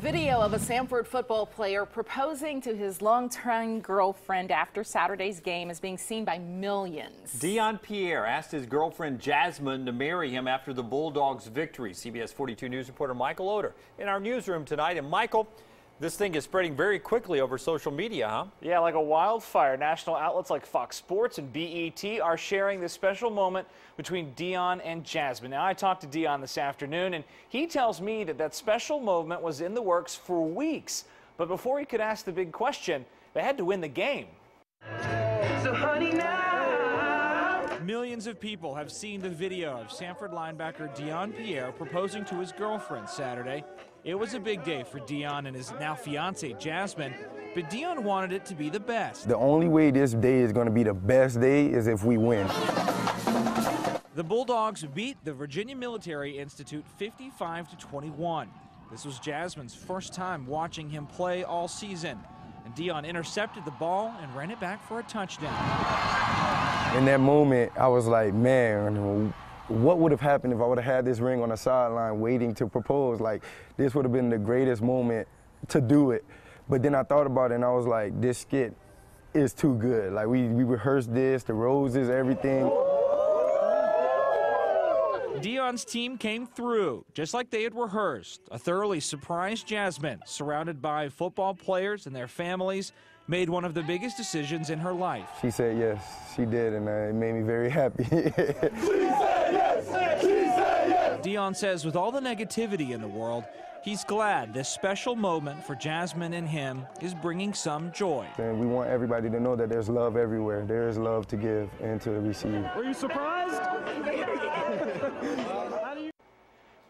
video of a Samford football player proposing to his longtime girlfriend after Saturday's game is being seen by millions. Dion Pierre asked his girlfriend Jasmine to marry him after the Bulldogs' victory. CBS 42 News reporter Michael Oder in our newsroom tonight. And Michael, this thing is spreading very quickly over social media, huh? Yeah, like a wildfire. National outlets like Fox Sports and BET are sharing this special moment between Dion and Jasmine. Now, I talked to Dion this afternoon, and he tells me that that special moment was in the works for weeks. But before he could ask the big question, they had to win the game. So honey, Millions of people have seen the video of Samford linebacker Dion Pierre proposing to his girlfriend Saturday. It was a big day for Dion and his now fiancee Jasmine, but Dion wanted it to be the best. The only way this day is going to be the best day is if we win. The Bulldogs beat the Virginia Military Institute 55 to 21. This was Jasmine's first time watching him play all season. And Dion intercepted the ball and ran it back for a touchdown in that moment, I was like, man, what would have happened if I would have had this ring on the sideline waiting to propose? Like, this would have been the greatest moment to do it. But then I thought about it and I was like, this skit is too good. Like, we, we rehearsed this, the roses, everything. Dion's team came through, just like they had rehearsed. A thoroughly surprised Jasmine, surrounded by football players and their families, made one of the biggest decisions in her life. She said yes, she did, and uh, it made me very happy. Dion says with all the negativity in the world, he's glad this special moment for Jasmine and him is bringing some joy. And we want everybody to know that there's love everywhere. There is love to give and to receive. Were you surprised?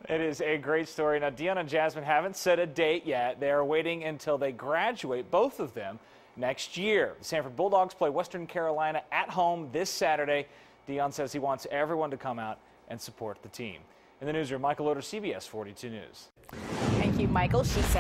It is a great story. Now, Dion and Jasmine haven't set a date yet. They are waiting until they graduate, both of them, next year. The Samford Bulldogs play Western Carolina at home this Saturday. Dion says he wants everyone to come out and support the team. In the newsroom, Michael Oder, CBS 42 News. Thank you, Michael. She said.